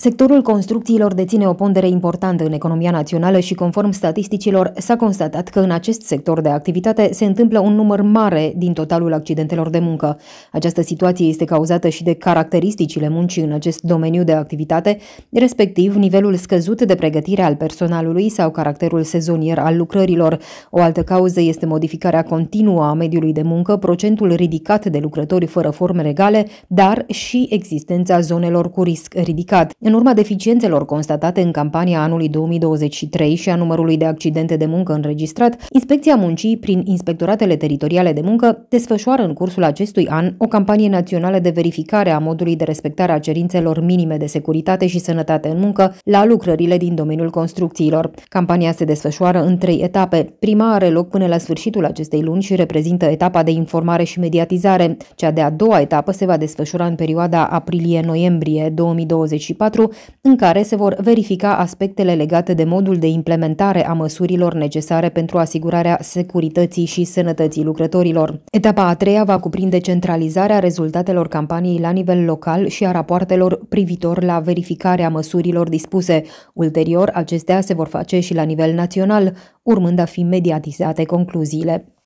Sectorul construcțiilor deține o pondere importantă în economia națională și, conform statisticilor, s-a constatat că în acest sector de activitate se întâmplă un număr mare din totalul accidentelor de muncă. Această situație este cauzată și de caracteristicile muncii în acest domeniu de activitate, respectiv nivelul scăzut de pregătire al personalului sau caracterul sezonier al lucrărilor. O altă cauză este modificarea continuă a mediului de muncă, procentul ridicat de lucrători fără forme legale, dar și existența zonelor cu risc ridicat. În urma deficiențelor constatate în campania anului 2023 și a numărului de accidente de muncă înregistrat, Inspecția Muncii, prin inspectoratele teritoriale de muncă, desfășoară în cursul acestui an o campanie națională de verificare a modului de respectare a cerințelor minime de securitate și sănătate în muncă la lucrările din domeniul construcțiilor. Campania se desfășoară în trei etape. Prima are loc până la sfârșitul acestei luni și reprezintă etapa de informare și mediatizare. Cea de-a doua etapă se va desfășura în perioada aprilie-noiembrie 2024 în care se vor verifica aspectele legate de modul de implementare a măsurilor necesare pentru asigurarea securității și sănătății lucrătorilor. Etapa a treia va cuprinde centralizarea rezultatelor campaniei la nivel local și a rapoartelor privitor la verificarea măsurilor dispuse. Ulterior, acestea se vor face și la nivel național, urmând a fi mediatizate concluziile.